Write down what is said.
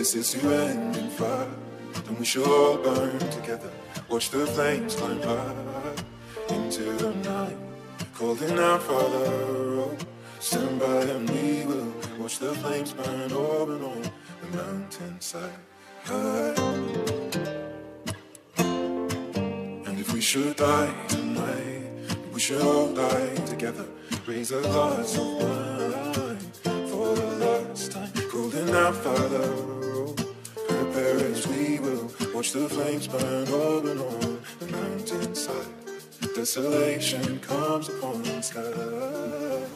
this is to end in fire. Then we shall all burn together. Watch the flames climb high into the night. Calling out, Father, oh, stand by and we will watch the flames burn over on the mountainside. High. And if we should die tonight, we should all die together. Raise a glass of wine for the last time. Calling out, Father, the flames burn over on the mountainside. Desolation comes upon the sky.